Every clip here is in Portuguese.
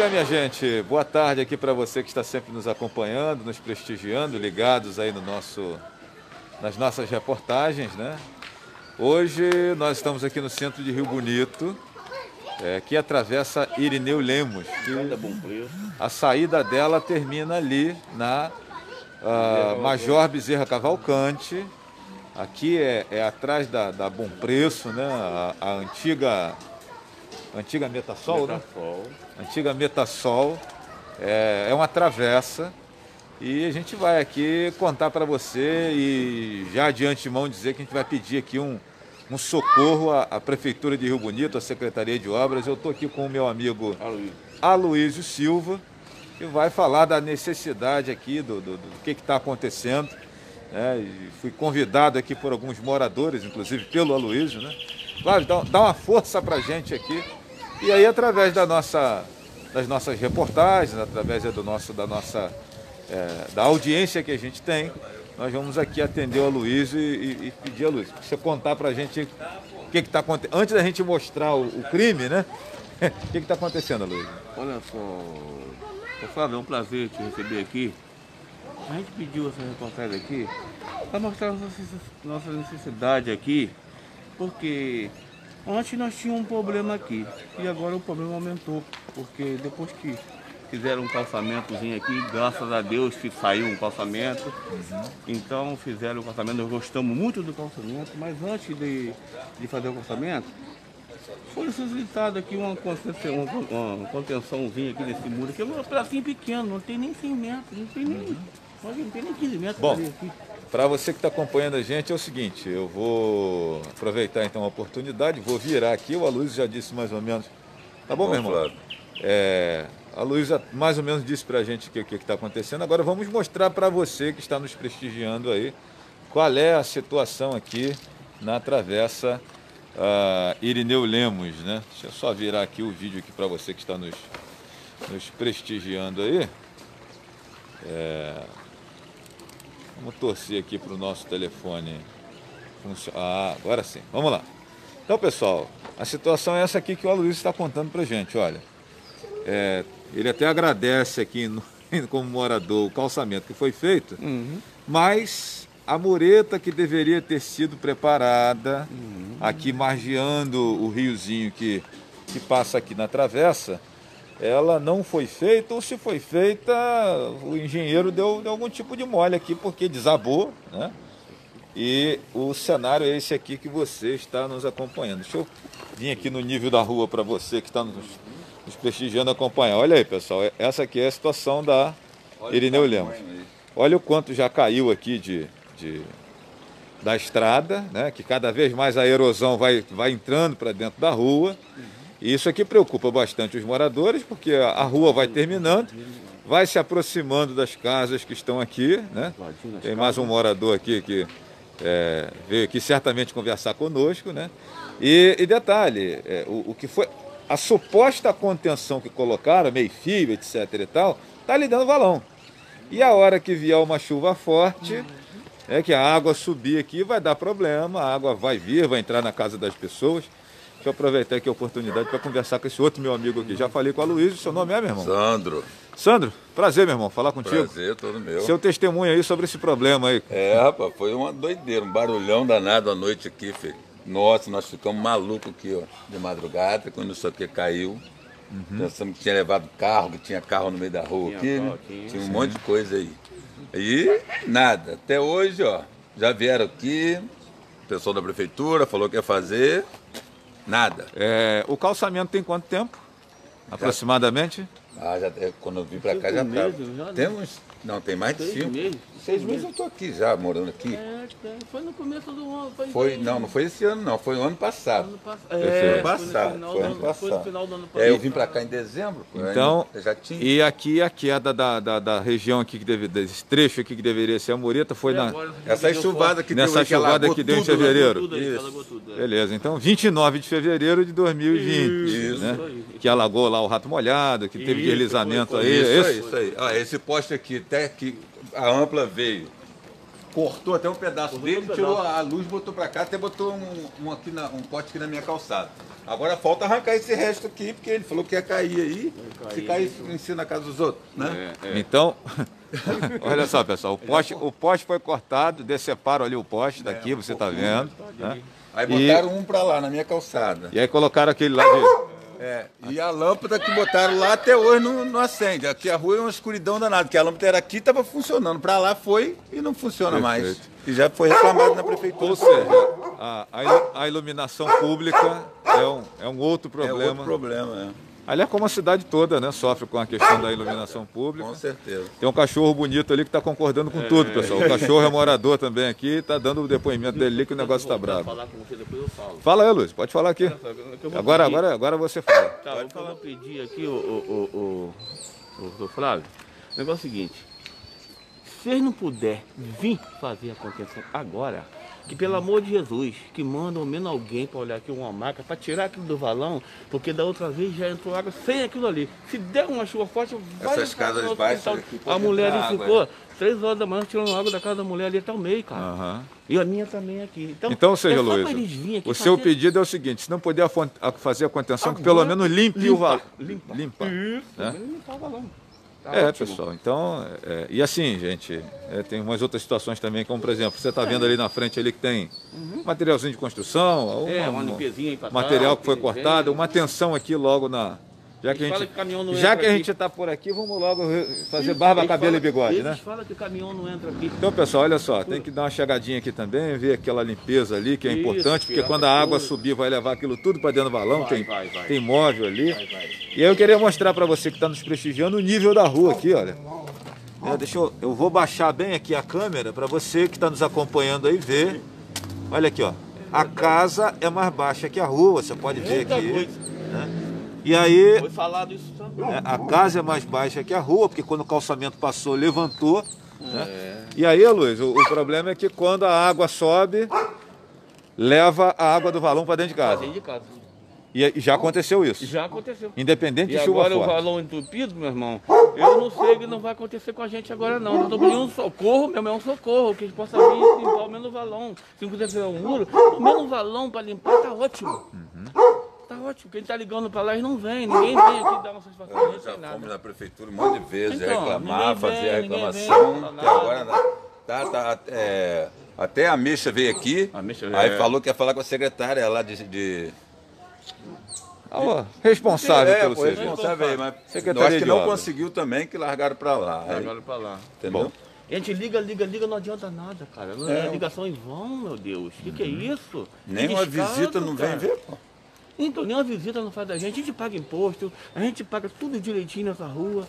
bem, minha gente. Boa tarde aqui para você que está sempre nos acompanhando, nos prestigiando, ligados aí no nosso, nas nossas reportagens, né? Hoje nós estamos aqui no centro de Rio Bonito, é, que atravessa Irineu Lemos. Que a saída dela termina ali na uh, Major Bezerra Cavalcante. Aqui é, é atrás da, da, Bom Preço, né? A, a antiga antiga Metasol, Metasol. né? Antiga Metasol. É, é uma travessa. E a gente vai aqui contar para você e já de antemão dizer que a gente vai pedir aqui um, um socorro à, à, Prefeitura de Rio Bonito, à Secretaria de Obras. Eu estou aqui com o meu amigo Aloysio, Aloysio Silva, que vai falar da necessidade aqui, do, do, do que está acontecendo. É, fui convidado aqui por alguns moradores, inclusive pelo Aloysio, né? Claro, dá, dá uma força para a gente aqui e aí, através da nossa, das nossas reportagens, através do nosso, da nossa é, da audiência que a gente tem, nós vamos aqui atender o Luiz e, e, e pedir a Luiz, você contar para a gente o que está acontecendo. Antes da gente mostrar o, o crime, né? O que está acontecendo, Luiz? Olha só, Flávio, é um prazer te receber aqui. A gente pediu essa reportagem aqui para mostrar nossa necessidade aqui, porque Antes nós tínhamos um problema aqui e agora o problema aumentou, porque depois que fizeram um calçamentozinho aqui, graças a Deus saiu um calçamento. Uhum. Então fizeram o calçamento, nós gostamos muito do calçamento, mas antes de, de fazer o calçamento, foi necessitado aqui uma contenção, uma, contençãozinha aqui nesse muro, que é um pedacinho pequeno, não tem nem 100 metros, não tem nem, uhum. não tem nem 15 metros Bom, aqui. Para você que está acompanhando a gente, é o seguinte, eu vou aproveitar então a oportunidade, vou virar aqui, o Aloysio já disse mais ou menos. Tá bom, bom meu irmão? É, a Luísa mais ou menos disse para a gente o que está acontecendo. Agora vamos mostrar para você que está nos prestigiando aí qual é a situação aqui na travessa uh, Irineu Lemos, né? Deixa eu só virar aqui o vídeo aqui para você que está nos, nos prestigiando aí. É, Vamos torcer aqui para o nosso telefone funcionar. Ah, agora sim. Vamos lá. Então, pessoal, a situação é essa aqui que o Aloysio está contando para gente. Olha, é, ele até agradece aqui no, como morador o calçamento que foi feito, uhum. mas a mureta que deveria ter sido preparada uhum. aqui margeando o riozinho que, que passa aqui na travessa, ela não foi feita, ou se foi feita, o engenheiro deu, deu algum tipo de mole aqui, porque desabou, né? E o cenário é esse aqui que você está nos acompanhando. Deixa eu vir aqui no nível da rua para você que está nos, nos, prestigiando acompanhar. Olha aí, pessoal, essa aqui é a situação da Irineu Lemos. Olha o quanto já caiu aqui de, de, da estrada, né? que cada vez mais a erosão vai, vai entrando para dentro da rua. E isso aqui preocupa bastante os moradores, porque a rua vai terminando, vai se aproximando das casas que estão aqui. Né? Tem mais um morador aqui que é, veio aqui certamente conversar conosco. Né? E, e detalhe, é, o, o, que foi a suposta contenção que colocaram, meio fio, etc. e tal, está lhe dando valão. E a hora que vier uma chuva forte, é que a água subir aqui vai dar problema, a água vai vir, vai entrar na casa das pessoas. Deixa eu aproveitar aqui a oportunidade para conversar com esse outro meu amigo aqui. Já falei com a Luísa, seu nome é, meu irmão? Sandro. Sandro, prazer, meu irmão, falar contigo. Prazer, todo meu. Seu testemunho aí sobre esse problema aí. É, rapaz, foi uma doideira, um barulhão danado à noite aqui, filho. Nossa, nós ficamos malucos aqui, ó, de madrugada, quando isso aqui caiu. Uhum. Pensamos que tinha levado carro, que tinha carro no meio da rua tinha aqui, né? Tinha, tinha um Sim. monte de coisa aí. E nada, até hoje, ó, já vieram aqui, o pessoal da prefeitura falou que ia fazer, Nada. É, o calçamento tem quanto tempo? Já, aproximadamente? Ah, já, quando eu vim para cá já estava. Né? Temos não, tem mais de cinco. Meses. Seis meses eu estou aqui já, morando aqui. É, foi no começo do ano. Foi, foi não, não foi esse ano não, foi o ano passado. Ano pass... é, ano passado. Foi, ano passado. Foi no final do ano passado. É, eu vim para cá em dezembro. Então, já tinha. e aqui a queda da, da, da região aqui, que deve, desse trecho aqui que deveria ser a mureta, foi na... Essa chuvada que Nessa deu, chuvada que deu em fevereiro. Tudo, Isso. Tudo, é. Beleza, então 29 de fevereiro de 2020. Isso, né? Isso que alagou lá o Rato Molhado, que teve deslizamento aí. Isso, é isso aí. Isso aí. Ah, esse poste aqui, até que a ampla veio cortou até um pedaço Cortou dele, um tirou pedaço. a luz, botou pra cá, até botou um, um, aqui na, um pote aqui na minha calçada. Agora falta arrancar esse resto aqui, porque ele falou que ia cair aí, Vai se cair. cair em cima na casa dos outros, né? É, é. Então, olha só, pessoal, o poste, o poste foi cortado, deceparam ali o poste daqui, você está vendo. né? Aí E- botaram um pra lá, na minha calçada. E aí colocaram aquele lá de. É, e a lâmpada que botaram lá até hoje não, não acende. Aqui a rua é uma escuridão danada, porque a lâmpada era aqui e estava funcionando. Pra lá foi e não funciona mais. Perfeito. E já foi reclamado na prefeitura. Ou seja, a, a ilu- a iluminação pública é um, é um outro é problema. outro problema, é. Aliás, como a cidade toda né, sofre com a questão da iluminação pública. com certeza. Tem um cachorro bonito ali que está concordando com tudo, pessoal. O cachorro é morador também aqui, está dando o depoimento dele ali que o negócio está bravo. falar com você, depois eu falo. Fala aí, Luiz, pode falar aqui. Agora, agora, agora você fala. Tá, eu vou pedir aqui, o, o, o, o, o, o Flávio, o negócio é o seguinte. Se vocês não puder vir fazer a contenção agora, que pelo amor de Jesus, que manda ao menos alguém para olhar aqui uma maca, para tirar aquilo do valão, porque da outra vez já entrou água sem aquilo ali. Se der uma chuva forte, vai Essas casas baixas A mulher ali ficou três horas da manhã tirando água da casa da mulher ali até o meio, cara. Aham. E a minha também aqui. Então, Então, seja é Luiz, o seu fazer- pedido é o seguinte: se não puder a- fazer a contenção, que Agora, pelo menos limpe o valão. limpa. Limpa. Isso, né? não tá valão. Tá É, ótimo. pessoal. Então, é, e assim, gente, é, tem umas outras situações também, como por exemplo, você está vendo ali na frente ali que tem materialzinho de construção, É, uma- uma limpezinha aí material que foi cortado, uma tensão aqui logo na. Já que a Eles gente, que já que a gente está por aqui, vamos logo fazer barba, cabelo e falam- bigode, né? que o caminhão não entra aqui. Então, pessoal, olha só, tem que dar uma chegadinha aqui também, ver aquela limpeza ali, que é Isso, importante, porque quando a água tudo. subir vai levar aquilo tudo para dentro do balão, Vai, tem, vai, vai. tem móvel ali. E aí eu queria mostrar para você que está nos prestigiando o nível da rua aqui, olha. É, deixa eu, eu vou baixar bem aqui a câmera para você que está nos acompanhando aí ver. Olha aqui, ó. A casa é mais baixa que a rua, você pode ver aqui. coisa. E aí Foi falado isso também. né, a casa é mais baixa que a rua, porque quando o calçamento passou, levantou. né? É. E aí, Luiz, o, o problema é que quando a água sobe, leva a água do valão para dentro de casa. Dentro de casa. E já aconteceu isso. Já aconteceu. Independente E de chuva agora o forte. valão entupido, meu irmão, eu não sei o que não vai acontecer com a gente agora não. Eu tô pedindo um socorro, meu irmão, um socorro, que a gente possa vir e limpar o menos valão. Se não quiser fazer um muro, o menos valão para limpar tá ótimo. Uhum. Tá ótimo. Quem tá ligando para lá e não vem. Ninguém vem aqui dar uma satisfação, Já nem fomos nada. na prefeitura um monte de vezes Então, reclamar, ninguém fazer a vem, reclamação. vem, agora tá, tá, é, até a Misha veio aqui, A Misha, aí é. falou que ia falar com a secretária lá de. de... Ah, responsável é, pelo serviço. responsável aí, mas Secretaria eu acho que não conseguiu também, que largaram pra lá. aí, Agora para lá. entendeu? Bom. A gente liga, liga, liga, não adianta nada, cara. Não é, É. ligação em vão, meu Deus. O que, que é isso? Nem Que uma descaso, visita não vem cara. ver, pô. Então, nem uma visita não faz da gente. A gente paga imposto, a gente paga tudo direitinho nessa rua.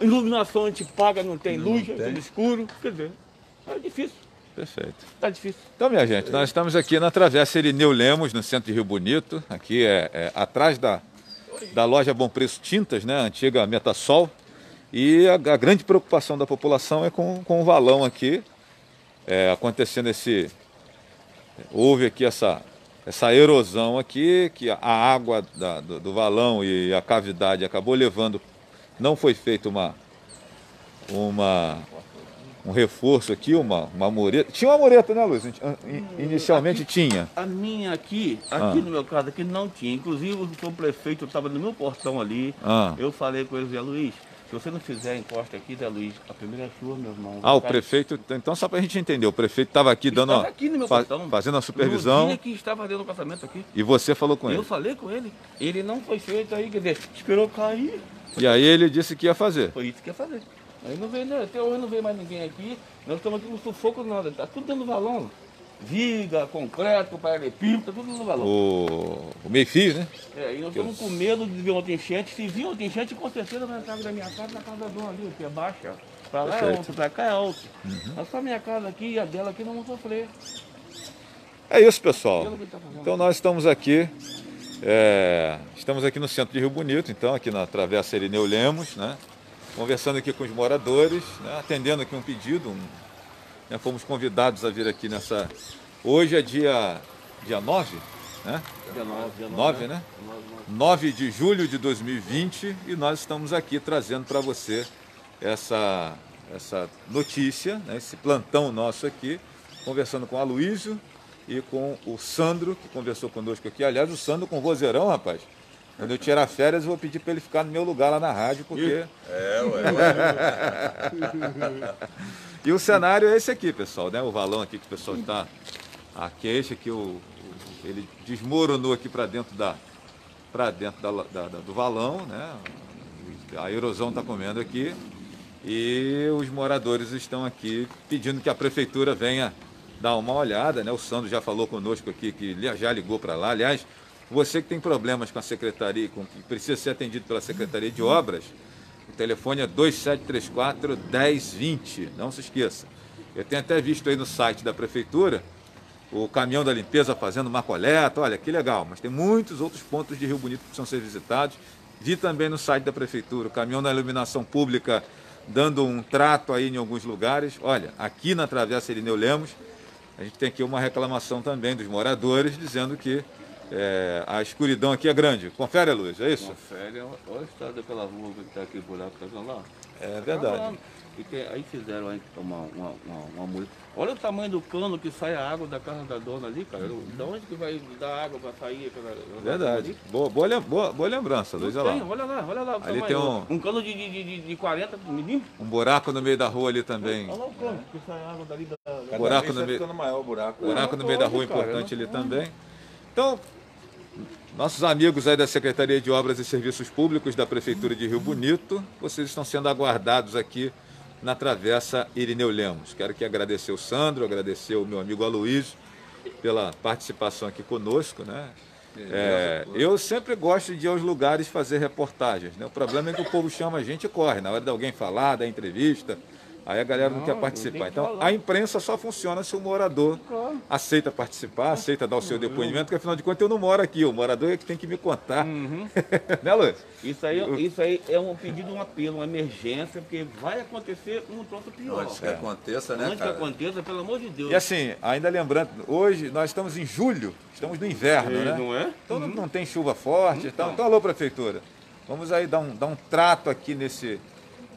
Iluminação a gente paga, não tem luz, é tem. tudo escuro. Quer dizer, é difícil, Perfeito. tá difícil. Então, minha gente, nós estamos aqui na Travessa Irineu Lemos, no centro de Rio Bonito. Aqui é, é atrás da, da loja Bom Preço Tintas, né? a antiga Metasol. E a, a grande preocupação da população é com, com o valão aqui. É, acontecendo esse. Houve aqui essa, essa erosão aqui, que a água da- do, do valão e a cavidade acabou levando. Não foi feita uma, uma, um reforço aqui, uma, uma mureta. Tinha uma mureta, né, Luiz? In- Inicialmente tinha. A minha aqui, aqui Ah. no meu caso, aqui não tinha. Inclusive, o prefeito estava no meu portão ali. Ah. Eu falei com ele, Luiz, se você não fizer encosta aqui, Zé Luiz, a primeira chuva, meu irmão. Ah, o prefeito. Então, só para a gente entender, o prefeito estava aqui dando Estava aqui no meu fa- portão. fazendo a supervisão dia que estava fazendo o casamento aqui. e você falou com Eu ele. falei com ele, ele não foi feito aí, quer dizer, esperou cair. E aí ele disse que ia fazer. Foi isso que ia fazer. Aí não veio, né? até hoje não veio mais ninguém aqui. Nós estamos aqui no sufoco nada, tá tudo dentro do valão. Viga, concreto, paralelepípedo, tá tudo no valão. O, o meio-fio, né? É, e nós estamos com medo de ver outra enchente. Se vir outra enchente, com certeza vai entrar da minha casa na casa da dona ali, que é baixa. Pra lá é alto, pra cá é alto. Mas só a minha casa aqui e a dela aqui não vão sofrer. É isso, pessoal. Tá. Então nós estamos aqui, é, estamos aqui no centro de Rio Bonito, então aqui na Travessa Irineu Lemos, né? Conversando aqui com os moradores, né? atendendo aqui um pedido. um- né? Fomos convidados a vir aqui nessa. Hoje é dia, dia 9, né? Dia 9, dia 9, né? 9 de julho de 2020 e nós estamos aqui trazendo para você essa, essa notícia, né, esse plantão nosso aqui, conversando com o Aloysio e com o Sandro, que conversou conosco aqui. Aliás, o Sandro com vozeirão, rapaz. Quando eu tirar férias, eu vou pedir para ele ficar no meu lugar lá na rádio, porque. É, ué. ué. e o cenário é esse aqui, pessoal, né? O valão aqui que o pessoal está. A queixa que o, ele desmoronou aqui para dentro da para dentro da, da, da, do valão, né? A erosão está comendo aqui e os moradores estão aqui pedindo que a prefeitura venha dar uma olhada, né? O Sandro já falou conosco aqui que já ligou para lá. Aliás, você que tem problemas com a secretaria, com que precisa ser atendido pela Secretaria de Obras, o telefone é 2734 1020, não se esqueça. Eu tenho até visto aí no site da prefeitura o caminhão da limpeza fazendo uma coleta, olha que legal, mas tem muitos outros pontos de Rio Bonito que precisam ser visitados. Vi também no site da prefeitura o caminhão da iluminação pública dando um trato aí em alguns lugares. Olha, aqui na Travessa Irineu Lemos, a gente tem aqui uma reclamação também dos moradores dizendo que é, a escuridão aqui é grande. Confere a luz, é isso? Confere, olha o estado daquela rua que está aqui, buraco, tá vendo lá? É verdade. E tem, aí fizeram aí uma, uma, uma, uma. Olha o tamanho do cano que sai a água da casa da dona ali, cara. De onde que vai dar água para sair? Aquela, verdade. Boa, boa, boa, boa lembrança, Luiz. Olha lá. Olha lá, olha lá. Ali tem um, um cano de, de, de, de 40 milímetros. Um buraco no meio da rua ali também. Olha lá o cano que sai a água dali da. da... Buraco no meio. maior buraco. Buraco no meio da rua importante ali também. Então, nossos amigos aí da Secretaria de Obras e Serviços Públicos da Prefeitura de Rio Bonito, vocês estão sendo aguardados aqui na Travessa Irineu Lemos. Quero que agradecer o Sandro, agradecer o meu amigo Aloysio pela participação aqui conosco, né? É, eu sempre gosto de ir aos lugares fazer reportagens. Né? O problema é que o povo chama a gente e corre. Na hora de alguém falar, da entrevista, Aí a galera não, não quer participar. Então falar. a imprensa só funciona se o morador claro. aceita participar, aceita dar o seu depoimento, porque afinal de contas eu não moro aqui, o morador é que tem que me contar. Uhum. né, Luiz? Isso aí, isso aí é um pedido, um apelo, uma emergência, porque vai acontecer um troço pior. Antes que é. aconteça, né? Antes cara? que aconteça, pelo amor de Deus. E assim, ainda lembrando, hoje nós estamos em julho, estamos no inverno, e, né? Não é? Então uhum. não tem chuva forte. Então, então, alô, prefeitura. Vamos aí dar um, dar um trato aqui nesse,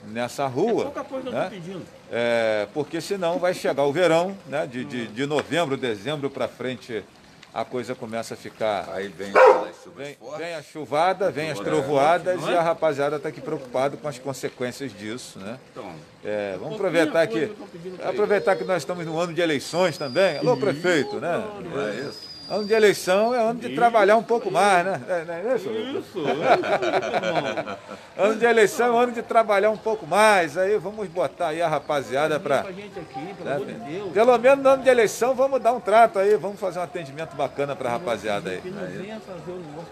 nessa rua. É pouca coisa né? eu estou pedindo. É, porque senão vai chegar o verão, né? De, de, de novembro, dezembro para frente a coisa começa a ficar. Aí vem, vem, vem a chuvada, vem as trovoadas e a rapaziada está aqui preocupada com as consequências disso, né? Então, é, vamos aproveitar que aproveitar que nós estamos no ano de eleições também. Alô, prefeito, né? É isso. Ano de eleição é ano de trabalhar um pouco mais, né? É, não é isso? Isso, Ano de eleição é ano de trabalhar um pouco mais. Aí vamos botar aí a rapaziada para. Né? Pelo menos no ano de eleição vamos dar um trato aí, vamos fazer um atendimento bacana para a rapaziada aí.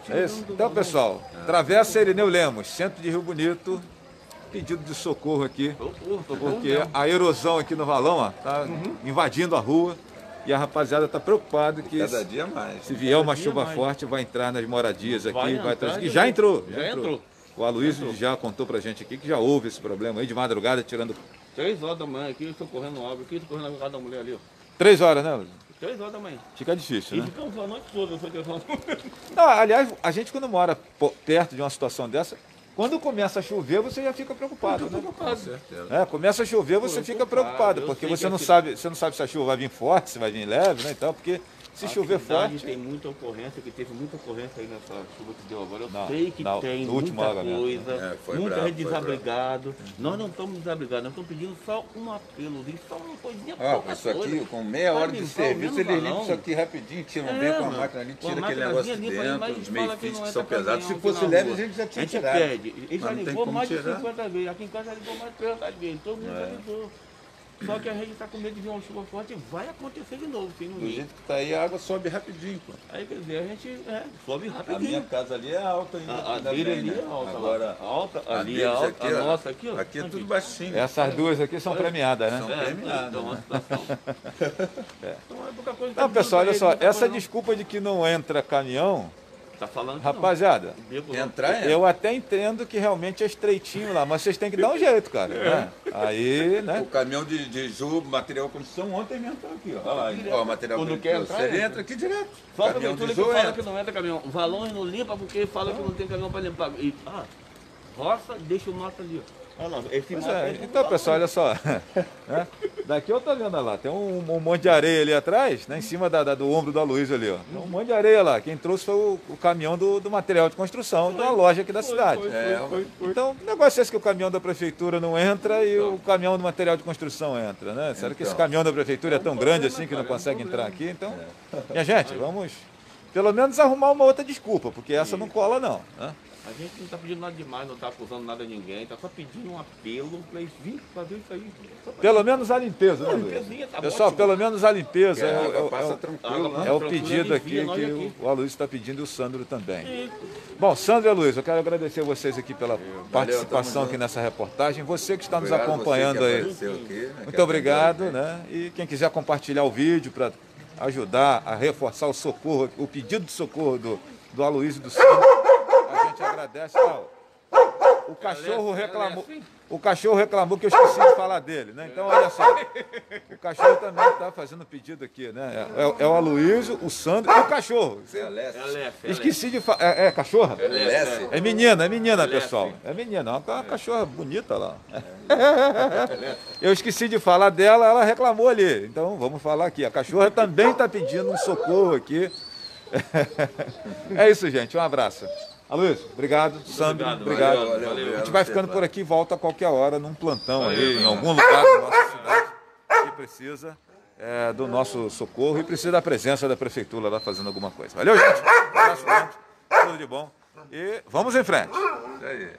É isso. Então, pessoal, Travessa Irineu Lemos, centro de Rio Bonito. Pedido de socorro aqui, porque a erosão aqui no valão ó, tá uhum. invadindo a rua. E a rapaziada está preocupada que Cada dia mais. se vier uma chuva mais. forte vai entrar nas moradias aqui. Vai, vai E já entrou. Já, já entrou. entrou. O Aloysio já contou pra gente aqui que já houve esse problema aí de madrugada tirando. Três horas da manhã aqui, eu estou correndo obra aqui, estou correndo a casa da mulher ali, ó. Três horas, né, Aloysio? Três horas da manhã. Fica difícil, e né? ficamos a noite toda, foi Não, aliás, a gente quando mora perto de uma situação dessa, quando começa a chover, você já fica preocupado, né? Preocupado. Com certeza. É, começa a chover, você fica preocupado, porque você não sabe, você não sabe se a chuva vai vir forte, se vai vir leve, né? Então, porque se chover forte. tem muita ocorrência, que teve muita ocorrência aí nessa chuva que deu agora. Eu não, sei que não, tem muita coisa, é, muita bravo, desabrigado. Nós não estamos desabrigados, nós estamos pedindo só um apelo, só uma coisinha ah, Isso aqui, coisa. com meia hora de serviço, ele limpa isso aqui rapidinho, tira um é, bem com a máquina ali, tira aquele negócio de dentro, os meio fios que são pesados. Se fosse leve, a gente já tinha tirado. Gente. Ele já ligou mais de 50 vezes. Aqui em casa já ligou mais de 30 vezes. Todo mundo já ligou. Só que a gente está com medo de vir uma chuva forte e vai acontecer de novo. Tem Do jeito que está aí, a água sobe rapidinho. Pô. Aí quer dizer, a gente é, sobe rapidinho. A minha casa ali é alta ainda. A, a dele ali é alta. Agora, alta, ali é alta. Aqui, a nossa aqui, ó. Aqui é tudo baixinho. Essas duas aqui são premiadas, né? São é, premiadas. Então, né? é. então é pouca coisa. Não, pessoal, olha só. Essa desculpa de que não entra caminhão Tá falando Rapaziada, entrar, eu até entendo que realmente é estreitinho lá, mas vocês têm que dar um jeito, cara. É. Né? Aí, né? O caminhão de, de Ju, material construção, ontem mesmo entrou aqui, ó. Olha lá, ó, o material Quando quer entrar, Você entra aqui direto. Só a prefeitura que fala que não entra caminhão. Valões não limpa porque fala que não tem caminhão para limpar. E, ah, roça, deixa o mato ali, ó. Olha lá, esse Pois mato é, então, pessoal, olha só. né? Daqui eu tô vendo lá, tem um, um monte de areia ali atrás, né, em cima da, da- do ombro da Luiz ali, ó. Tem um monte de areia lá. Quem trouxe foi o, o caminhão do, do material de construção de uma loja aqui da cidade. Foi, É, foi, foi, foi. Então, o negócio é esse que o caminhão da prefeitura não entra e o caminhão do material de construção entra, né? Será que esse Então. caminhão da prefeitura é tão grande assim que não consegue entrar aqui? Então, minha gente, vamos pelo menos arrumar uma outra desculpa, porque essa não cola não. né? A gente não tá pedindo nada demais, não tá acusando nada a ninguém, tá só pedindo um apelo pra eles virem fazer isso aí. Pelo menos a limpeza, né, Luiz? Tá Pessoal, ótimo. pelo menos a limpeza. É, é o- passa é o- tranquilo, né? É o Tranquilo, pedido aqui nós que aqui. o, Aloysio está pedindo e o Sandro também. Bom, Sandro e Aloysio, eu quero agradecer vocês aqui pela participação tamo aqui nessa reportagem. Você que está nos Obrigado acompanhando você que aí. aqui, né, Muito obrigado, né? E quem quiser compartilhar o vídeo para ajudar a reforçar o socorro, o pedido de socorro do, do Aloysio e do Sandro, a gente agradece. Ó, o cachorro reclamou. O cachorro reclamou que eu esqueci de falar dele, né? Então, olha só. O cachorro também está fazendo pedido aqui, né? É, é o Aloysio, o Sandro e o cachorro. É. É é Esqueci de falar. É, é cachorra? É menina, é menina, pessoal. É menina, uma cachorra bonita lá. Eu esqueci de falar dela, ela reclamou ali. Então vamos falar aqui. A cachorra também está pedindo um socorro aqui. É isso, gente. Um abraço. Aloysio, obrigado. Sandro, Obrigado, obrigado. valeu, valeu, A gente vai ficando por aqui e volta a qualquer hora num plantão aí, em algum lugar da nossa cidade que precisa é, do nosso socorro e precisa da presença da prefeitura lá fazendo alguma coisa. Valeu, gente. Um abraço grande. Tudo de bom. E vamos em frente. Isso aí.